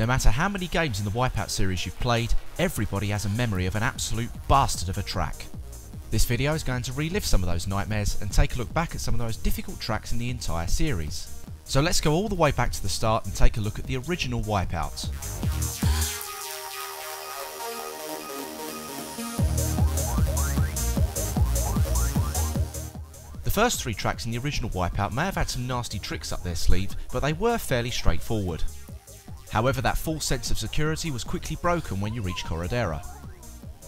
No matter how many games in the Wipeout series you've played, everybody has a memory of an absolute bastard of a track. This video is going to relive some of those nightmares and take a look back at some of the most difficult tracks in the entire series. So let's go all the way back to the start and take a look at the original Wipeout. The first three tracks in the original Wipeout may have had some nasty tricks up their sleeve, but they were fairly straightforward. However, that false sense of security was quickly broken when you reach Korodera.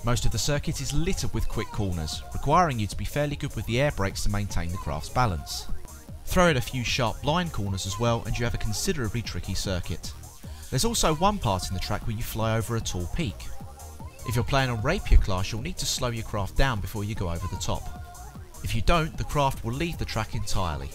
Most of the circuit is littered with quick corners, requiring you to be fairly good with the air brakes to maintain the craft's balance. Throw in a few sharp blind corners as well and you have a considerably tricky circuit. There's also one part in the track where you fly over a tall peak. If you're playing on Rapier class you'll need to slow your craft down before you go over the top. If you don't, the craft will leave the track entirely.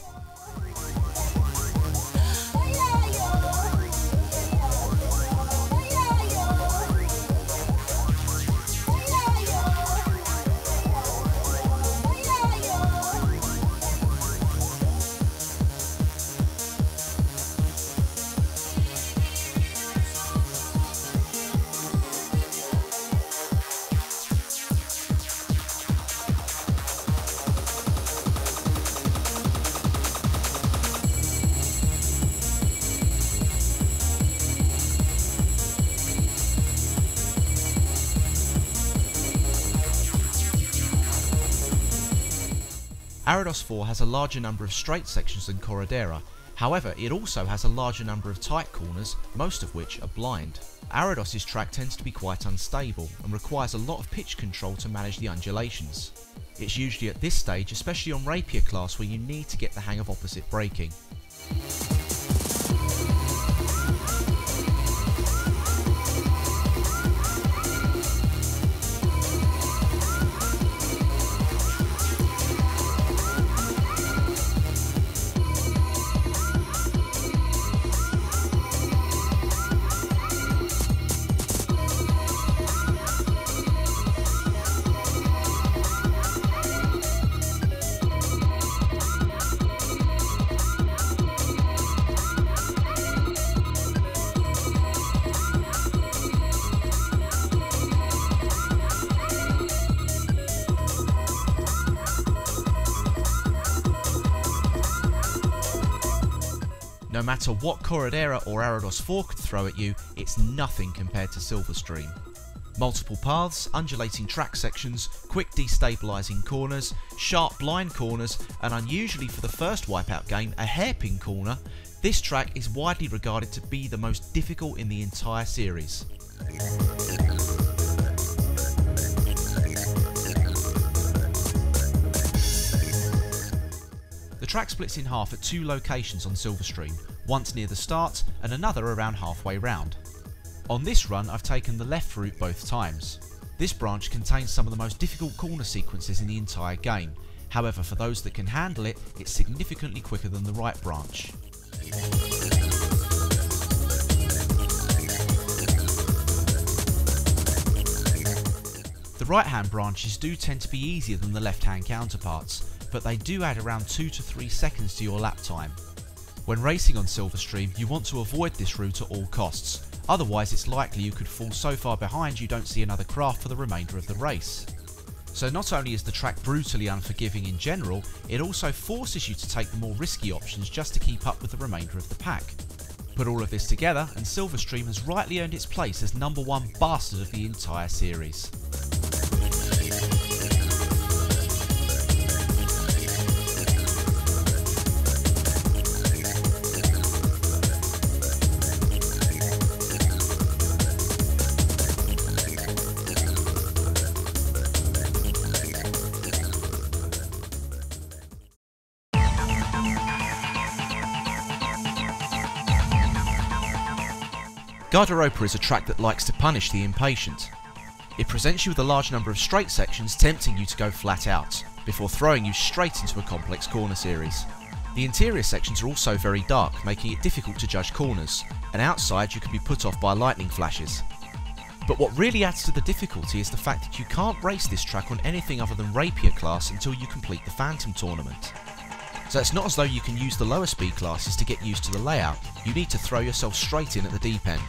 Arridos 4 has a larger number of straight sections than Korodera, however it also has a larger number of tight corners, most of which are blind. Arridos' track tends to be quite unstable and requires a lot of pitch control to manage the undulations. It's usually at this stage, especially on Rapier class, where you need to get the hang of opposite braking. No matter what Korodera or Arridos 4 could throw at you, it's nothing compared to Silverstream. Multiple paths, undulating track sections, quick destabilising corners, sharp blind corners, and unusually for the first Wipeout game, a hairpin corner, this track is widely regarded to be the most difficult in the entire series. The track splits in half at two locations on Silverstream, once near the start and another around halfway round. On this run I've taken the left route both times. This branch contains some of the most difficult corner sequences in the entire game, however for those that can handle it, it's significantly quicker than the right branch. The right hand branches do tend to be easier than the left hand counterparts, but they do add around 2 to 3 seconds to your lap time. When racing on Silverstream, you want to avoid this route at all costs, otherwise it's likely you could fall so far behind you don't see another craft for the remainder of the race. So not only is the track brutally unforgiving in general, it also forces you to take the more risky options just to keep up with the remainder of the pack. Put all of this together and Silverstream has rightly earned its place as number one bastard of the entire series. Gare d'Europa is a track that likes to punish the impatient. It presents you with a large number of straight sections tempting you to go flat out, before throwing you straight into a complex corner series. The interior sections are also very dark, making it difficult to judge corners, and outside you can be put off by lightning flashes. But what really adds to the difficulty is the fact that you can't race this track on anything other than Rapier class until you complete the Phantom tournament. So it's not as though you can use the lower speed classes to get used to the layout, you need to throw yourself straight in at the deep end.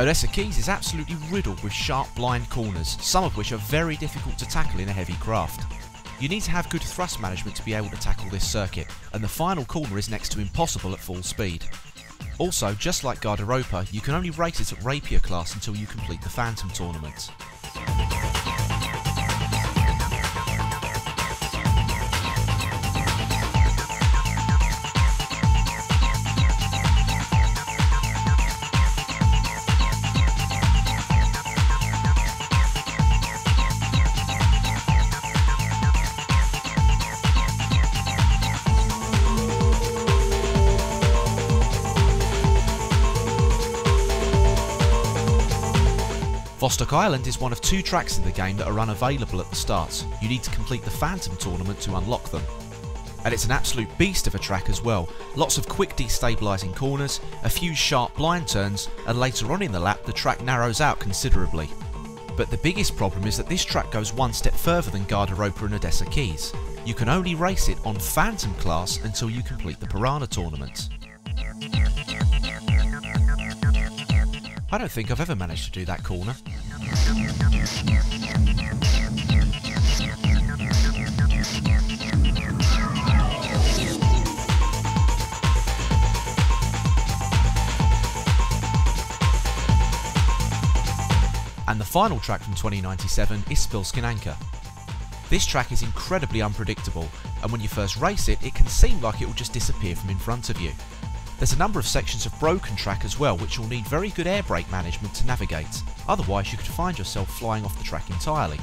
Odessa Keys is absolutely riddled with sharp blind corners, some of which are very difficult to tackle in a heavy craft. You need to have good thrust management to be able to tackle this circuit, and the final corner is next to impossible at full speed. Also, just like Gare d'Europa, you can only race it at Rapier class until you complete the Phantom tournament. Vostok Island is one of two tracks in the game that are unavailable at the start. You need to complete the Phantom tournament to unlock them. And it's an absolute beast of a track as well. Lots of quick destabilising corners, a few sharp blind turns, and later on in the lap the track narrows out considerably. But the biggest problem is that this track goes one step further than Gare d'Europa and Odessa Keys. You can only race it on Phantom class until you complete the Piranha tournament. I don't think I've ever managed to do that corner. And the final track from 2097 is Spilskinanke. This track is incredibly unpredictable, and when you first race it, it can seem like it will just disappear from in front of you. There's a number of sections of broken track as well which will need very good air brake management to navigate, otherwise you could find yourself flying off the track entirely.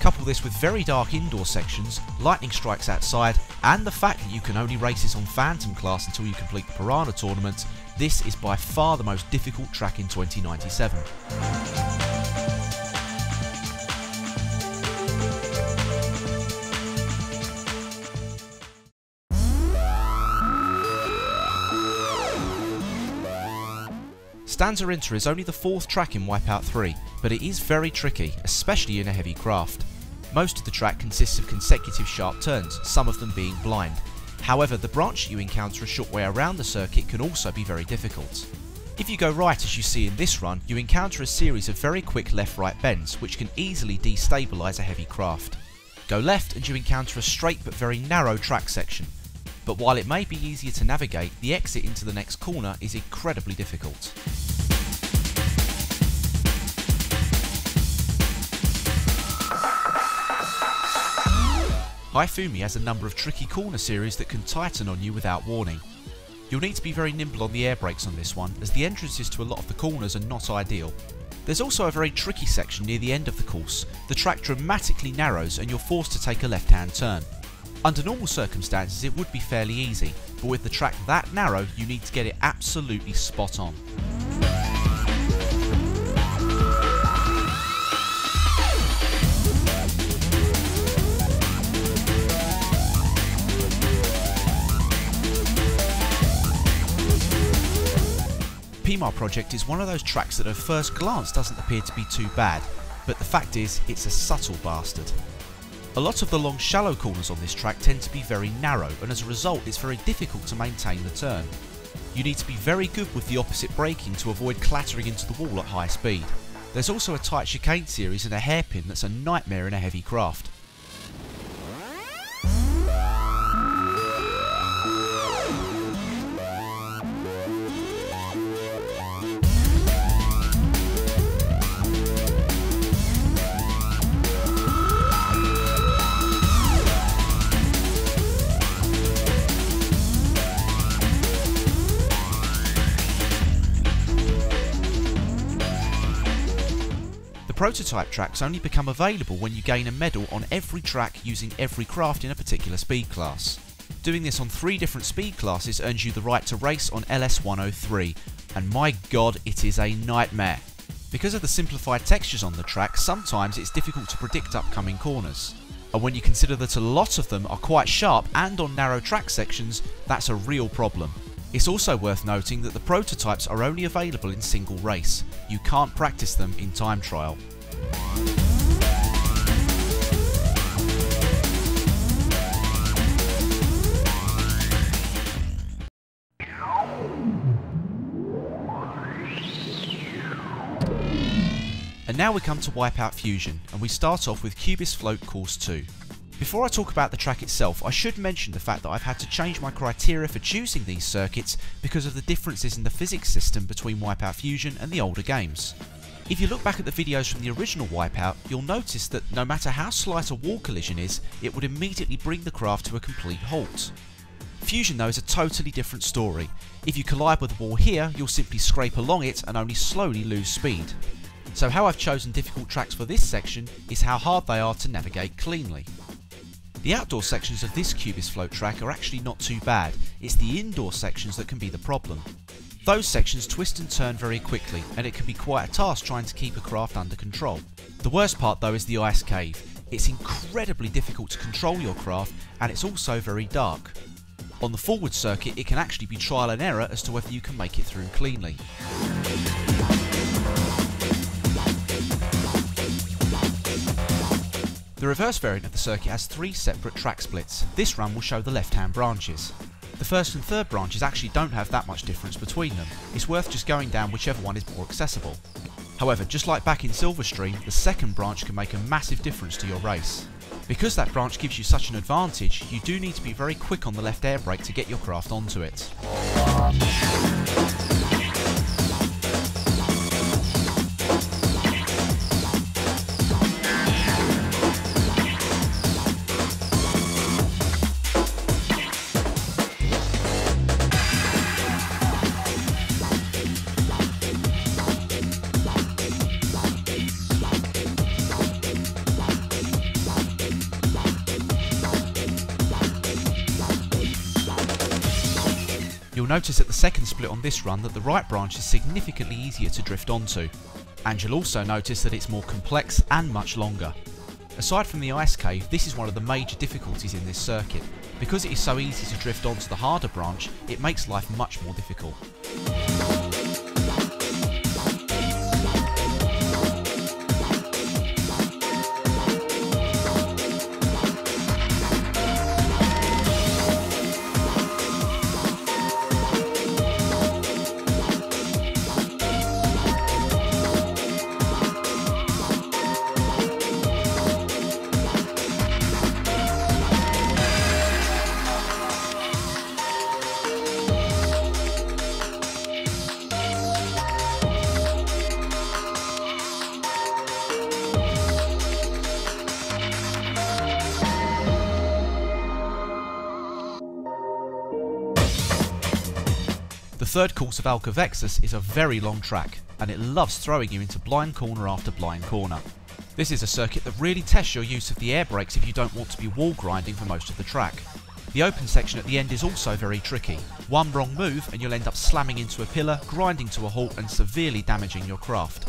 Couple this with very dark indoor sections, lightning strikes outside, and the fact that you can only race this on Phantom class until you complete the Piranha tournament, this is by far the most difficult track in 2097. Stanza Inter is only the fourth track in Wipeout 3, but it is very tricky, especially in a heavy craft. Most of the track consists of consecutive sharp turns, some of them being blind. However, the branch you encounter a short way around the circuit can also be very difficult. If you go right as you see in this run, you encounter a series of very quick left-right bends which can easily destabilise a heavy craft. Go left and you encounter a straight but very narrow track section, but while it may be easier to navigate, the exit into the next corner is incredibly difficult. Hifumi has a number of tricky corner series that can tighten on you without warning. You'll need to be very nimble on the air brakes on this one, as the entrances to a lot of the corners are not ideal. There's also a very tricky section near the end of the course. The track dramatically narrows and you're forced to take a left hand turn. Under normal circumstances it would be fairly easy, but with the track that narrow you need to get it absolutely spot on. P-Mar Project is one of those tracks that at first glance doesn't appear to be too bad, but the fact is, it's a subtle bastard. A lot of the long shallow corners on this track tend to be very narrow and as a result it's very difficult to maintain the turn. You need to be very good with the opposite braking to avoid clattering into the wall at high speed. There's also a tight chicane series and a hairpin that's a nightmare in a heavy craft. Prototype tracks only become available when you gain a medal on every track using every craft in a particular speed class. Doing this on three different speed classes earns you the right to race on LS103, and my god it is a nightmare. Because of the simplified textures on the track, sometimes it's difficult to predict upcoming corners. And when you consider that a lot of them are quite sharp and on narrow track sections, that's a real problem. It's also worth noting that the prototypes are only available in single race. You can't practice them in time trial. And now we come to Wipeout Fusion, and we start off with Cubist Float Course 2. Before I talk about the track itself, I should mention the fact that I've had to change my criteria for choosing these circuits because of the differences in the physics system between Wipeout Fusion and the older games. If you look back at the videos from the original Wipeout, you'll notice that no matter how slight a wall collision is, it would immediately bring the craft to a complete halt. Fusion though is a totally different story. If you collide with a wall here, you'll simply scrape along it and only slowly lose speed. So how I've chosen difficult tracks for this section is how hard they are to navigate cleanly. The outdoor sections of this Cubist float track are actually not too bad, it's the indoor sections that can be the problem. Those sections twist and turn very quickly, and it can be quite a task trying to keep a craft under control. The worst part though is the ice cave. It's incredibly difficult to control your craft, and it's also very dark. On the forward circuit, it can actually be trial and error as to whether you can make it through cleanly. The reverse variant of the circuit has three separate track splits. This run will show the left-hand branches. The first and third branches actually don't have that much difference between them. It's worth just going down whichever one is more accessible. However, just like back in Silverstream, the second branch can make a massive difference to your race. Because that branch gives you such an advantage, you do need to be very quick on the left air brake to get your craft onto it. Notice at the second split on this run that the right branch is significantly easier to drift onto, and you'll also notice that it's more complex and much longer. Aside from the ice cave, this is one of the major difficulties in this circuit. Because it is so easy to drift onto the harder branch, it makes life much more difficult. Alcavexus is a very long track, and it loves throwing you into blind corner after blind corner. This is a circuit that really tests your use of the air brakes if you don't want to be wall grinding for most of the track. The open section at the end is also very tricky. One wrong move and you'll end up slamming into a pillar, grinding to a halt and severely damaging your craft.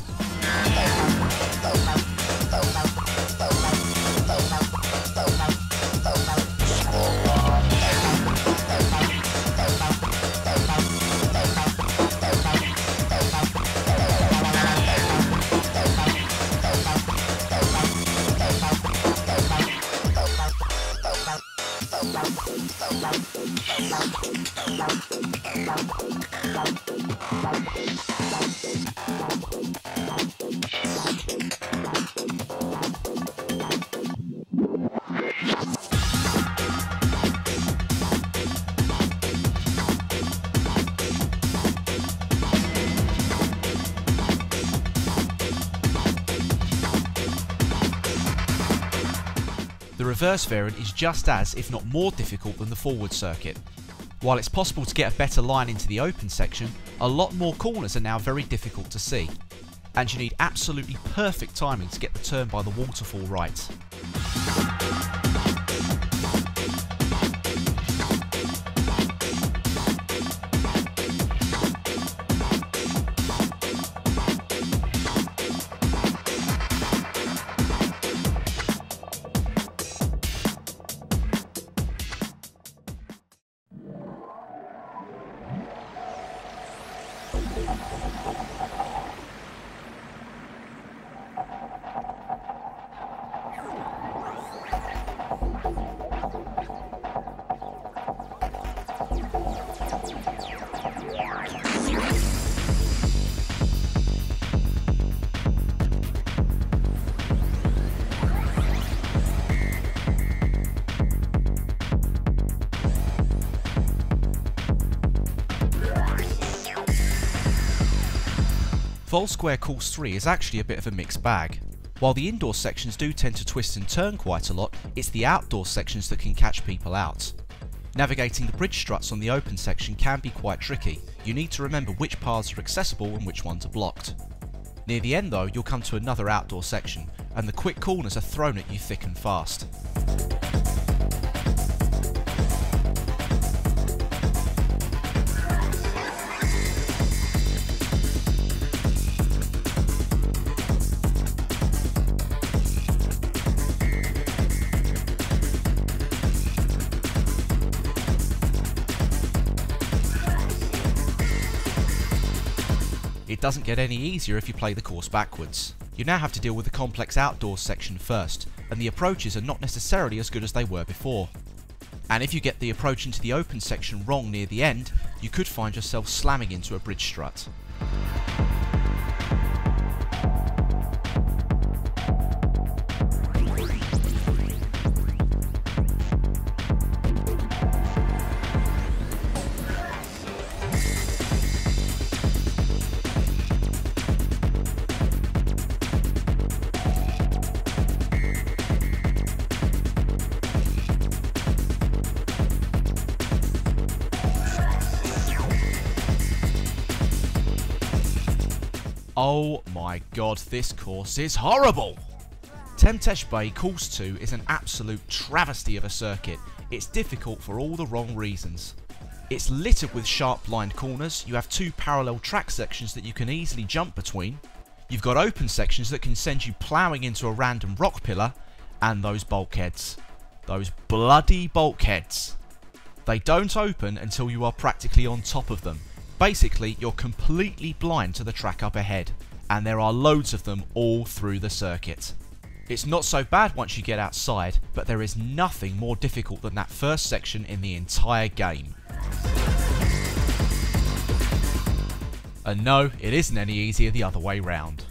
Reverse variant is just as, if not more difficult than the forward circuit. While it's possible to get a better line into the open section, a lot more corners are now very difficult to see. And you need absolutely perfect timing to get the turn by the waterfall right. Vol Square Course 3 is actually a bit of a mixed bag. While the indoor sections do tend to twist and turn quite a lot, it's the outdoor sections that can catch people out. Navigating the bridge struts on the open section can be quite tricky. You need to remember which paths are accessible and which ones are blocked. Near the end though, you'll come to another outdoor section, and the quick corners are thrown at you thick and fast. Doesn't get any easier if you play the course backwards. You now have to deal with the complex outdoors section first, and the approaches are not necessarily as good as they were before. And if you get the approach into the open section wrong near the end, you could find yourself slamming into a bridge strut. Oh my god, this course is horrible! Temtesh Bay Course 2 is an absolute travesty of a circuit. It's difficult for all the wrong reasons. It's littered with sharp blind corners, you have two parallel track sections that you can easily jump between, you've got open sections that can send you ploughing into a random rock pillar, and those bulkheads. Those bloody bulkheads. They don't open until you are practically on top of them, Basically, you're completely blind to the track up ahead, and there are loads of them all through the circuit. It's not so bad once you get outside, but there is nothing more difficult than that first section in the entire game. And no, it isn't any easier the other way round.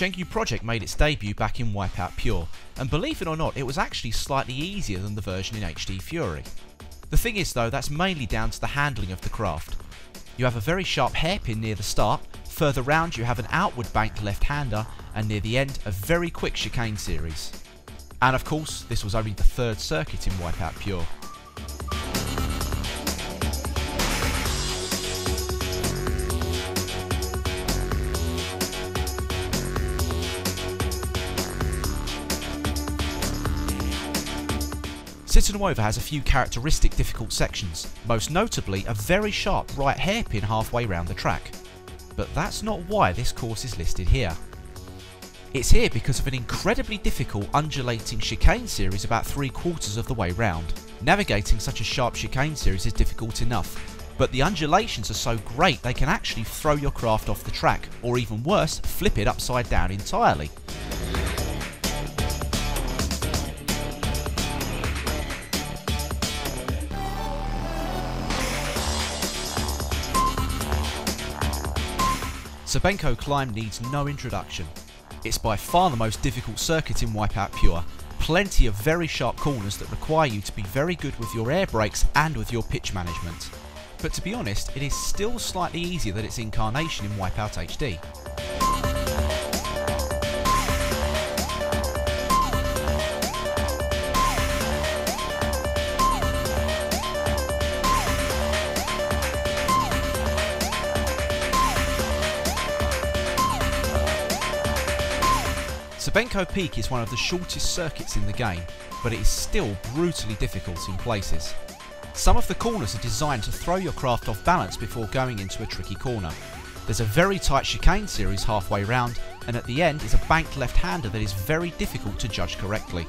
Chenghou Project made its debut back in Wipeout Pure, and believe it or not, it was actually slightly easier than the version in HD Fury. The thing is though, that's mainly down to the handling of the craft. You have a very sharp hairpin near the start, further round you have an outward banked left-hander, and near the end a very quick chicane series. And of course, this was only the third circuit in Wipeout Pure. Citadel has a few characteristic difficult sections, most notably a very sharp right hairpin halfway round the track. But that's not why this course is listed here. It's here because of an incredibly difficult undulating chicane series about three quarters of the way round. Navigating such a sharp chicane series is difficult enough, but the undulations are so great they can actually throw your craft off the track, or even worse, flip it upside down entirely. Sebenco Climb needs no introduction. It's by far the most difficult circuit in Wipeout Pure, plenty of very sharp corners that require you to be very good with your air brakes and with your pitch management. But to be honest, it is still slightly easier than its incarnation in Wipeout HD. Sebenco Peak is one of the shortest circuits in the game, but it is still brutally difficult in places. Some of the corners are designed to throw your craft off balance before going into a tricky corner. There's a very tight chicane series halfway round, and at the end is a banked left-hander that is very difficult to judge correctly.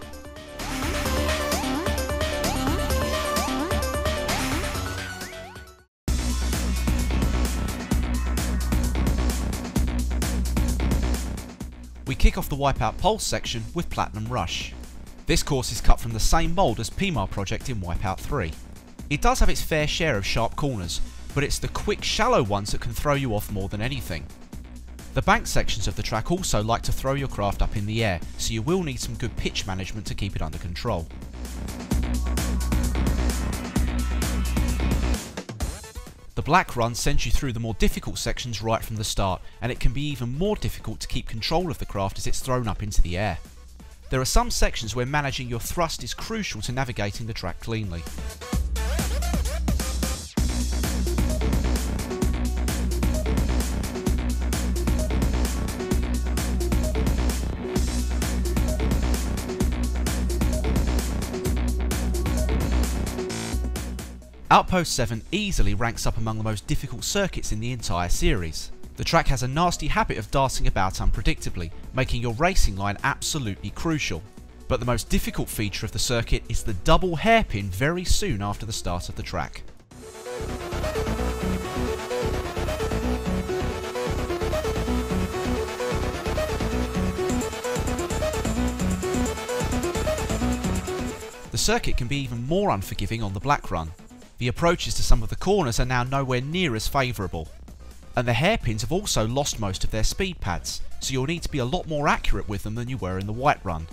Kick off the Wipeout Pulse section with Platinum Rush. This course is cut from the same mould as P-Mar Project in Wipeout 3. It does have its fair share of sharp corners, but it's the quick shallow ones that can throw you off more than anything. The bank sections of the track also like to throw your craft up in the air, so you will need some good pitch management to keep it under control. The black run sends you through the more difficult sections right from the start, and it can be even more difficult to keep control of the craft as it's thrown up into the air. There are some sections where managing your thrust is crucial to navigating the track cleanly. Outpost 7 easily ranks up among the most difficult circuits in the entire series. The track has a nasty habit of darting about unpredictably, making your racing line absolutely crucial. But the most difficult feature of the circuit is the double hairpin very soon after the start of the track. The circuit can be even more unforgiving on the black run, the approaches to some of the corners are now nowhere near as favourable. And the hairpins have also lost most of their speed pads, so you'll need to be a lot more accurate with them than you were in the white run.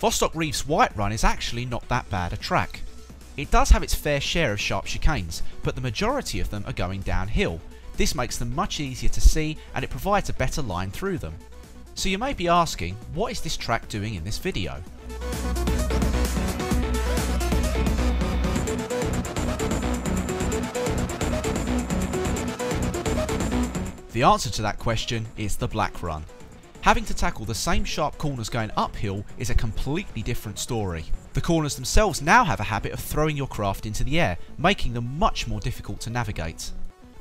Vostok Reef's White Run is actually not that bad a track. It does have its fair share of sharp chicanes, but the majority of them are going downhill. This makes them much easier to see and it provides a better line through them. So you may be asking, what is this track doing in this video? The answer to that question is the Black Run. Having to tackle the same sharp corners going uphill is a completely different story. The corners themselves now have a habit of throwing your craft into the air, making them much more difficult to navigate.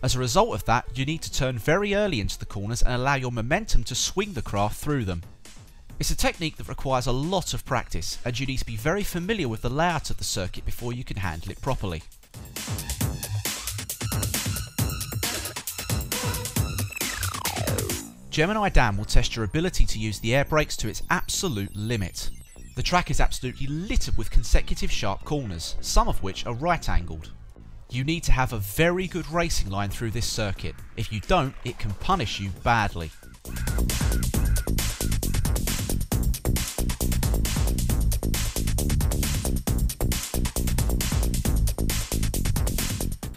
As a result of that, you need to turn very early into the corners and allow your momentum to swing the craft through them. It's a technique that requires a lot of practice, and you need to be very familiar with the layout of the circuit before you can handle it properly. Gemini Dam will test your ability to use the air brakes to its absolute limit. The track is absolutely littered with consecutive sharp corners, some of which are right angled. You need to have a very good racing line through this circuit. If you don't, it can punish you badly.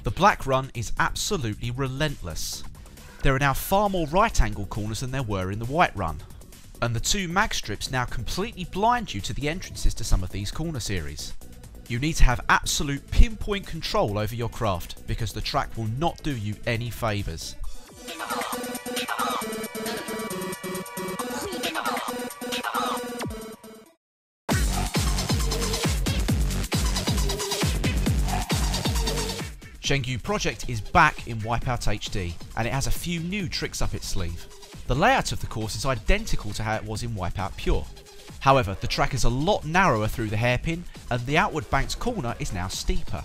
The black run is absolutely relentless. There are now far more right angle corners than there were in the white run, and the two mag strips now completely blind you to the entrances to some of these corner series. You need to have absolute pinpoint control over your craft because the track will not do you any favours. Chenghou Project is back in Wipeout HD, and it has a few new tricks up its sleeve. The layout of the course is identical to how it was in Wipeout Pure. However, the track is a lot narrower through the hairpin, and the outward banked corner is now steeper.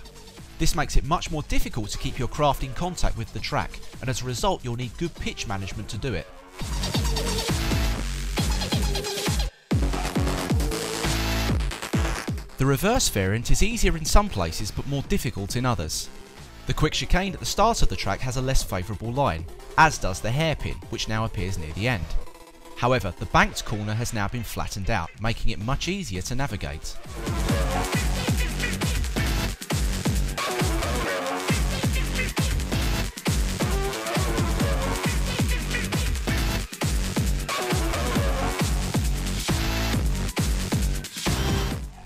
This makes it much more difficult to keep your craft in contact with the track, and as a result you'll need good pitch management to do it. The reverse variant is easier in some places but more difficult in others. The quick chicane at the start of the track has a less favourable line, as does the hairpin, which now appears near the end. However, the banked corner has now been flattened out, making it much easier to navigate.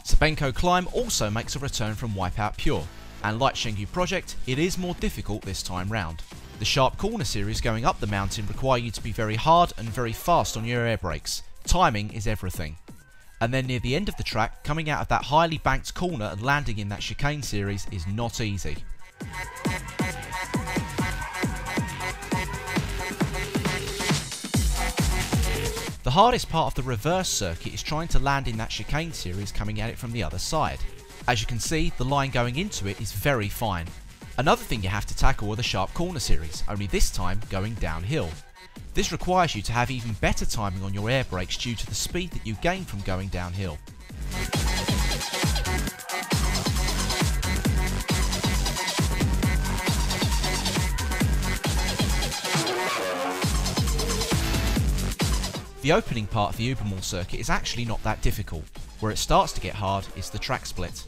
Sebenco Climb also makes a return from Wipeout Pure, and like Chenghou Project, it is more difficult this time round. The sharp corner series going up the mountain require you to be very hard and very fast on your air brakes. Timing is everything. And then near the end of the track, coming out of that highly banked corner and landing in that chicane series is not easy. The hardest part of the reverse circuit is trying to land in that chicane series coming at it from the other side. As you can see, the line going into it is very fine. Another thing you have to tackle are the sharp corner series, only this time going downhill. This requires you to have even better timing on your air brakes due to the speed that you gain from going downhill. The opening part of the Übermoor circuit is actually not that difficult. Where it starts to get hard is the track split.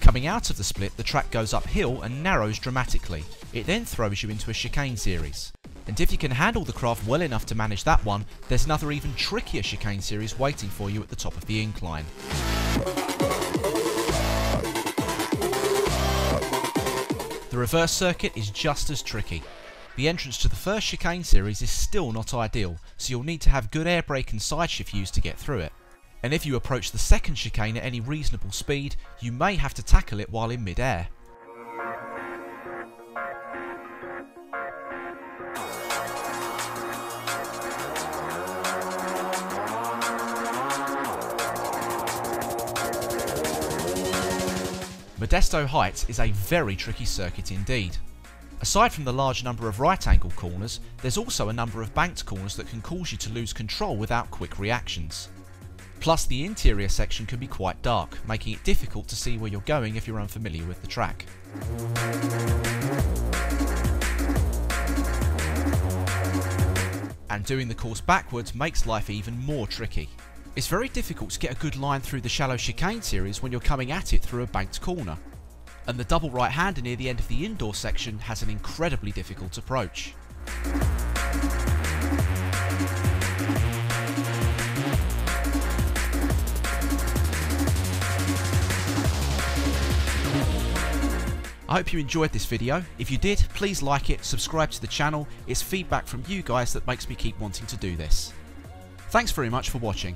Coming out of the split, the track goes uphill and narrows dramatically. It then throws you into a chicane series. And if you can handle the craft well enough to manage that one, there's another even trickier chicane series waiting for you at the top of the incline. The reverse circuit is just as tricky. The entrance to the first chicane series is still not ideal, so you'll need to have good air brake and side shift use to get through it. And if you approach the second chicane at any reasonable speed, you may have to tackle it while in mid-air. Modesto Heights is a very tricky circuit indeed. Aside from the large number of right angle corners, there's also a number of banked corners that can cause you to lose control without quick reactions. Plus the interior section can be quite dark, making it difficult to see where you're going if you're unfamiliar with the track. And doing the course backwards makes life even more tricky. It's very difficult to get a good line through the shallow chicane series when you're coming at it through a banked corner and the double right hander near the end of the indoor section has an incredibly difficult approach. I hope you enjoyed this video. If you did, please like it, subscribe to the channel. It's feedback from you guys that makes me keep wanting to do this. Thanks very much for watching.